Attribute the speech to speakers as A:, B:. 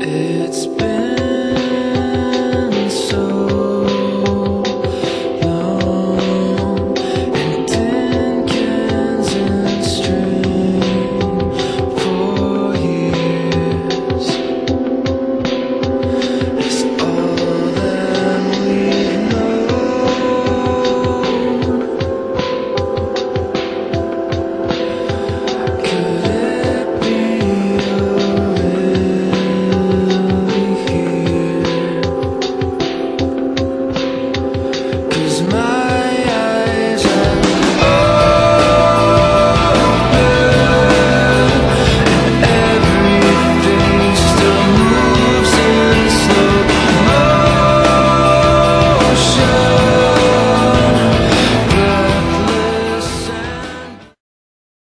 A: It's been